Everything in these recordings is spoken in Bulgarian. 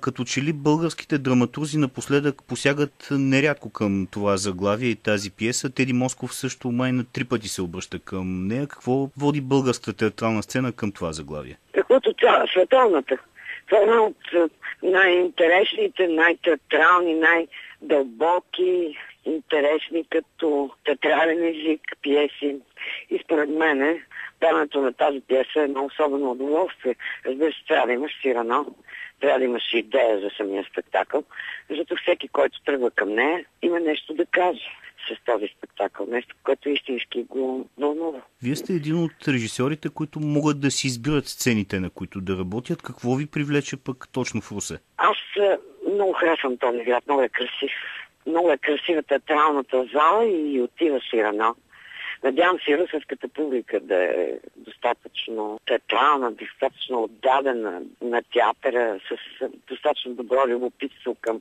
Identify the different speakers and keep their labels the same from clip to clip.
Speaker 1: Като че ли българските драматурзи напоследък посягат нерядко към това заглавие и тази пиеса. Теди Москов също май на три пъти се обръща към нея. Какво води българската театрална сцена към това заглавие?
Speaker 2: Каквото тя, световната. Това е една от най-интересните, най-театрални, най-дълбоки, интересни като театрален език, пиеси. И според мен пеенето на тази пиеса е едно особено удоволствие. Разбира се, трябва да имаш сирано, трябва да имаш идея за самия спектакъл, защото всеки, който тръгва към нея, има нещо да каже с този спектакъл. Нещо, което истински го вълнува.
Speaker 1: Вие сте един от режисьорите, които могат да си избират сцените, на които да работят. Какво ви привлече пък точно в Русе?
Speaker 2: Аз много харесвам този град. Много е красив. Много е красива театралната зала и отива си рано. Надявам се русската публика да е достатъчно театрална, достатъчно отдадена на театъра, с достатъчно добро любопитство към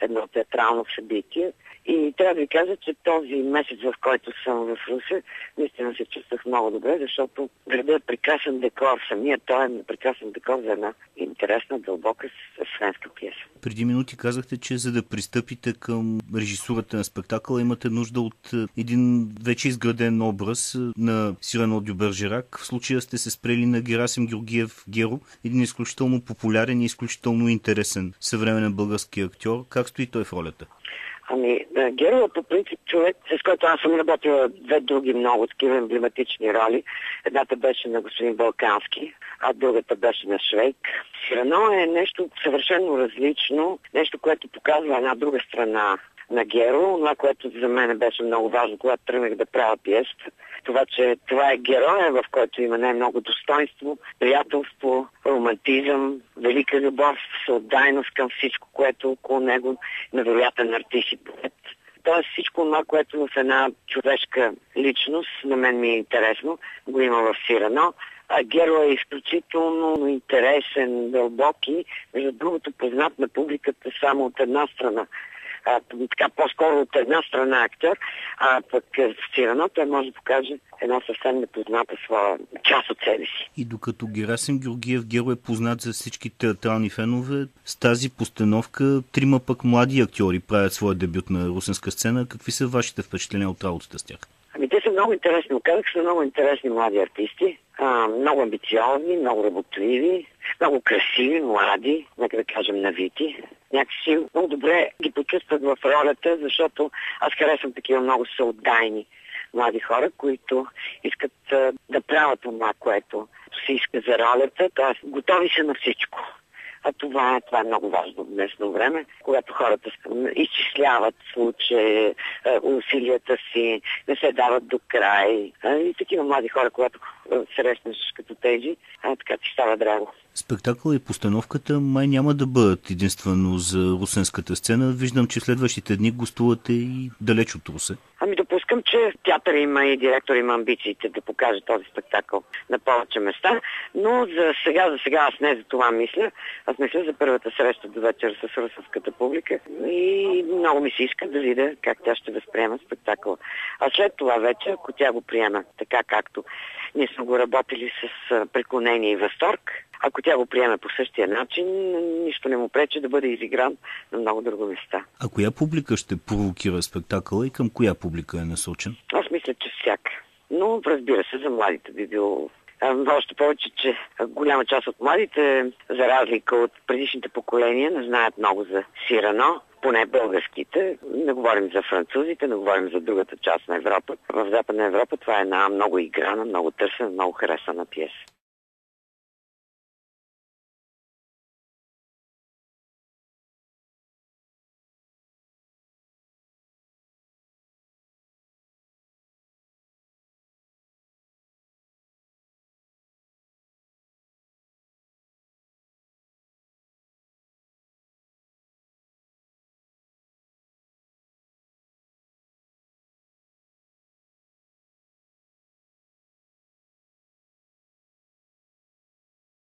Speaker 2: едно театрално събитие. И трябва да ви кажа, че този месец, в който съм в Русе, наистина се чувствах много добре, защото града е прекрасен декор. Самият той е прекрасен декор за една интересна, дълбока френска пиеса.
Speaker 1: Преди минути казахте, че за да пристъпите към режисурата на спектакъла имате нужда от е, един вече изграден образ е, на Сирано Дюбержерак. В случая сте се спрели на Герасим Георгиев Геро, един изключително популярен и изключително интересен съвременен български актьор. Как стои той в ролята?
Speaker 2: Ами, е по принцип човек, с който аз съм работила две други много такива емблематични роли. Едната беше на господин Балкански, а другата беше на Швейк. Сирано е нещо съвършено различно, нещо, което показва една друга страна на Геро. Това, което за мен беше много важно, когато тръгнах да правя пиесата. Това, че това е героя, в който има най-много достоинство, приятелство, романтизъм, велика любов, съотдайност към всичко, което около него, невероятен артист и поет. Тоест всичко това, което в една човешка личност, на мен ми е интересно, го има в Сирано. А Геро е изключително интересен, дълбоки, между другото познат на публиката само от една страна а, така по-скоро от една страна актьор, а пък в Цирано той може да покаже една съвсем непозната своя част от себе си.
Speaker 1: И докато Герасим Георгиев Геро е познат за всички театрални фенове, с тази постановка трима пък млади актьори правят своя дебют на русенска сцена. Какви са вашите впечатления от работата с тях?
Speaker 2: Ами те са много интересни. Оказах са много интересни млади артисти. А, много амбициозни, много работливи, много красиви, млади, нека да кажем навити. Някакси много добре ги почувстват в ролята, защото аз харесвам такива много съотдайни млади хора, които искат да правят това, което се иска за ролята, т.е. готови са на всичко. А това, това е много важно в днешно време, когато хората изчисляват случаи, усилията си, не се дават до край. И такива млади хора, когато срещнеш като тези, така ти става драго.
Speaker 1: Спектакъл и постановката май няма да бъдат единствено за русенската сцена. Виждам, че следващите дни гостувате и далеч от Русе.
Speaker 2: Ами допускам, че театър има и директор има амбициите да покаже този спектакъл на повече места, но за сега, за сега аз не за това мисля. Аз мисля за първата среща до вечер с русенската публика и много ми се иска да видя как тя ще възприема спектакъл. А след това вече, ако тя го приема така както ние сме го работили с преклонение и възторг, ако тя го приеме по същия начин, нищо не му пречи да бъде изигран на много друго места.
Speaker 1: А коя публика ще провокира спектакъла и към коя публика е насочен?
Speaker 2: Аз мисля, че всяка. Но разбира се, за младите би било още повече, че голяма част от младите, за разлика от предишните поколения, не знаят много за Сирано, поне българските. Не говорим за французите, не говорим за другата част на Европа. В Западна Европа това е една много играна, много търсена, много харесана пиеса.